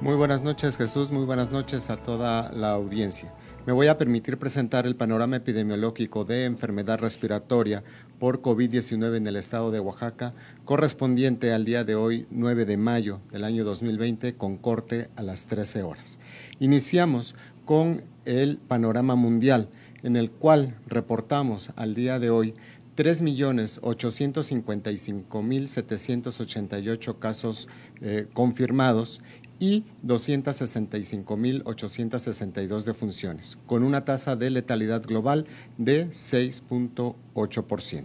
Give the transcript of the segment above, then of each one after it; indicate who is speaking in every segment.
Speaker 1: Muy buenas noches Jesús, muy buenas noches a toda la audiencia. Me voy a permitir presentar el panorama epidemiológico de enfermedad respiratoria por COVID-19 en el estado de Oaxaca, correspondiente al día de hoy, 9 de mayo del año 2020, con corte a las 13 horas. Iniciamos con el panorama mundial, en el cual reportamos al día de hoy 3.855.788 casos eh, confirmados y 265.862 defunciones, con una tasa de letalidad global de 6.8%.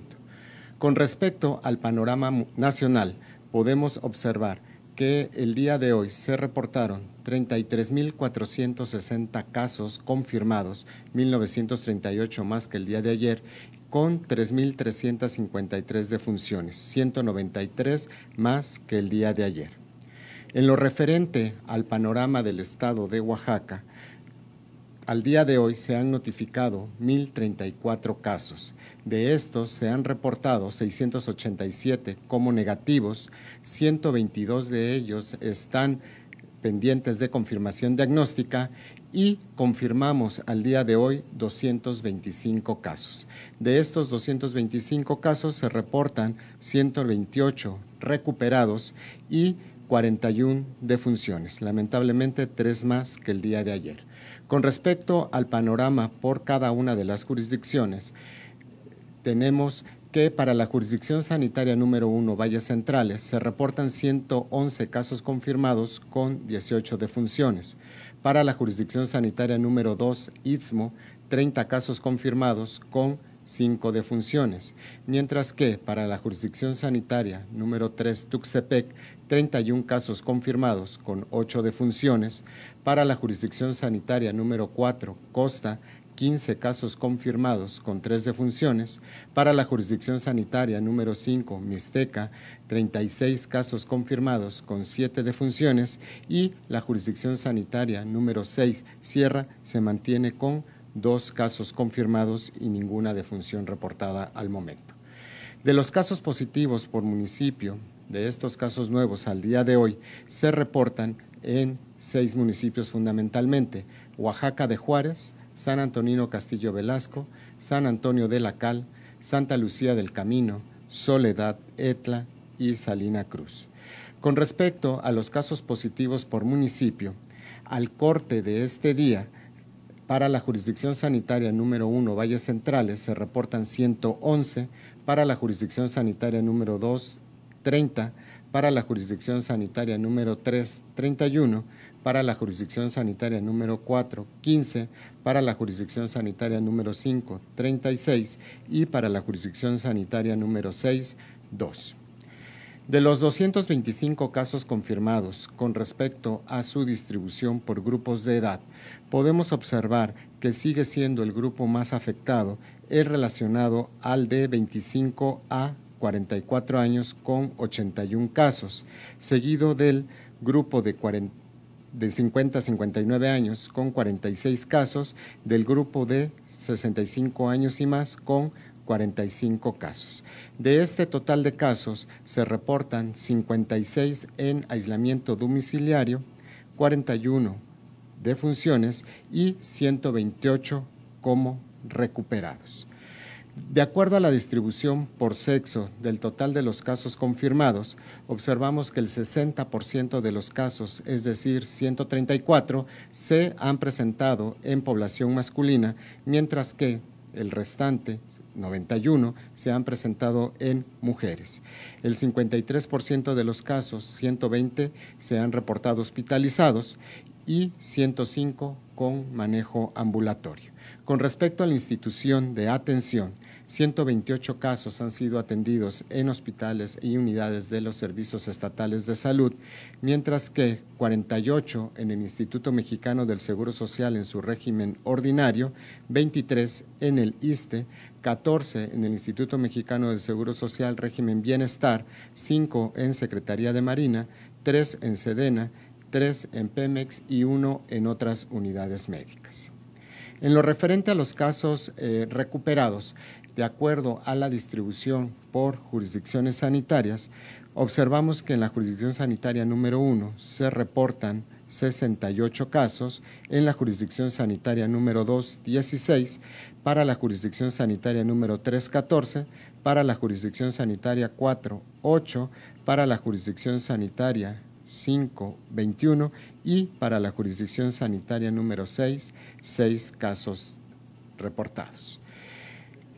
Speaker 1: Con respecto al panorama nacional, podemos observar que el día de hoy se reportaron 33.460 casos confirmados, 1.938 más que el día de ayer, con 3.353 defunciones, 193 más que el día de ayer. En lo referente al panorama del estado de Oaxaca, al día de hoy se han notificado 1.034 casos. De estos se han reportado 687 como negativos, 122 de ellos están pendientes de confirmación diagnóstica y confirmamos al día de hoy 225 casos. De estos 225 casos se reportan 128 recuperados y 41 defunciones, lamentablemente tres más que el día de ayer. Con respecto al panorama por cada una de las jurisdicciones, tenemos que para la jurisdicción sanitaria número 1, Valles Centrales, se reportan 111 casos confirmados con 18 defunciones. Para la jurisdicción sanitaria número 2, Istmo, 30 casos confirmados con cinco defunciones, mientras que para la jurisdicción sanitaria número 3 Tuxtepec, 31 casos confirmados con 8 defunciones, para la jurisdicción sanitaria número 4 Costa, 15 casos confirmados con 3 defunciones, para la jurisdicción sanitaria número 5 Mixteca, 36 casos confirmados con 7 defunciones. Y la jurisdicción sanitaria número 6 Sierra se mantiene con dos casos confirmados y ninguna defunción reportada al momento. De los casos positivos por municipio, de estos casos nuevos al día de hoy, se reportan en seis municipios fundamentalmente, Oaxaca de Juárez, San Antonino Castillo Velasco, San Antonio de la Cal, Santa Lucía del Camino, Soledad, Etla y Salina Cruz. Con respecto a los casos positivos por municipio, al corte de este día para la jurisdicción sanitaria número 1, Valles Centrales, se reportan 111. Para la jurisdicción sanitaria número 2, 30. Para la jurisdicción sanitaria número 3, 31. Para la jurisdicción sanitaria número 4, 15. Para la jurisdicción sanitaria número 5, 36. Y para la jurisdicción sanitaria número 6, 2. De los 225 casos confirmados con respecto a su distribución por grupos de edad, podemos observar que sigue siendo el grupo más afectado el relacionado al de 25 a 44 años con 81 casos, seguido del grupo de, de 50 a 59 años con 46 casos, del grupo de 65 años y más con 45 casos. De este total de casos se reportan 56 en aislamiento domiciliario, 41 de funciones y 128 como recuperados. De acuerdo a la distribución por sexo del total de los casos confirmados, observamos que el 60% de los casos, es decir, 134, se han presentado en población masculina, mientras que el restante, 91 se han presentado en mujeres. El 53% de los casos, 120, se han reportado hospitalizados y 105 con manejo ambulatorio. Con respecto a la institución de atención, 128 casos han sido atendidos en hospitales y unidades de los servicios estatales de salud, mientras que 48 en el Instituto Mexicano del Seguro Social en su régimen ordinario, 23 en el ISTE, 14 en el Instituto Mexicano del Seguro Social régimen Bienestar, 5 en Secretaría de Marina, 3 en Sedena, 3 en Pemex y 1 en otras unidades médicas. En lo referente a los casos eh, recuperados, de acuerdo a la distribución por jurisdicciones sanitarias, observamos que en la jurisdicción sanitaria número uno se reportan 68 casos, en la jurisdicción sanitaria número 2, 16, para la jurisdicción sanitaria número 3, 14, para la jurisdicción sanitaria 4, 8, para la jurisdicción sanitaria 5, 21 y para la jurisdicción sanitaria número 6, 6 casos reportados.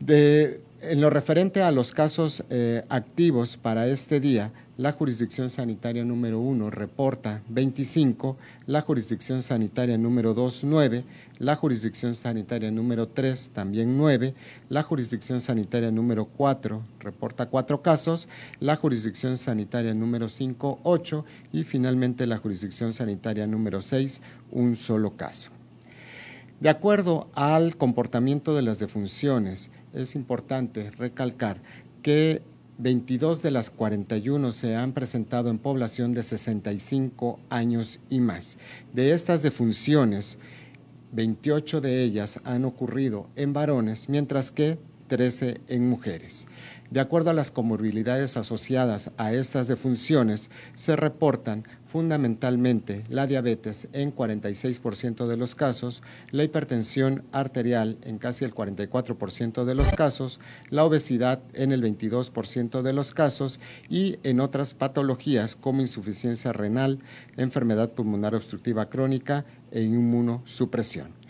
Speaker 1: En lo referente a los casos eh, activos para este día, la jurisdicción sanitaria número 1 reporta 25, la jurisdicción sanitaria número 2 9, la jurisdicción sanitaria número 3 también 9, la jurisdicción sanitaria número 4 reporta 4 casos, la jurisdicción sanitaria número 5 8 y finalmente la jurisdicción sanitaria número 6 un solo caso. De acuerdo al comportamiento de las defunciones, es importante recalcar que 22 de las 41 se han presentado en población de 65 años y más. De estas defunciones, 28 de ellas han ocurrido en varones, mientras que 13 en mujeres. De acuerdo a las comorbilidades asociadas a estas defunciones, se reportan fundamentalmente la diabetes en 46% de los casos, la hipertensión arterial en casi el 44% de los casos, la obesidad en el 22% de los casos y en otras patologías como insuficiencia renal, enfermedad pulmonar obstructiva crónica e inmunosupresión.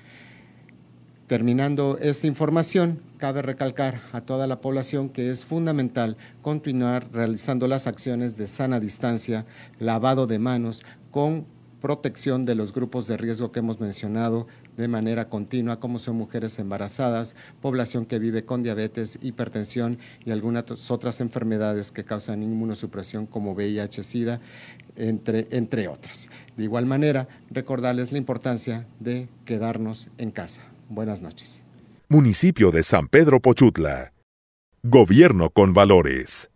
Speaker 1: Terminando esta información, cabe recalcar a toda la población que es fundamental continuar realizando las acciones de sana distancia, lavado de manos, con protección de los grupos de riesgo que hemos mencionado de manera continua, como son mujeres embarazadas, población que vive con diabetes, hipertensión y algunas otras enfermedades que causan inmunosupresión como VIH-Sida, entre, entre otras. De igual manera, recordarles la importancia de quedarnos en casa. Buenas noches.
Speaker 2: Municipio de San Pedro Pochutla. Gobierno con valores.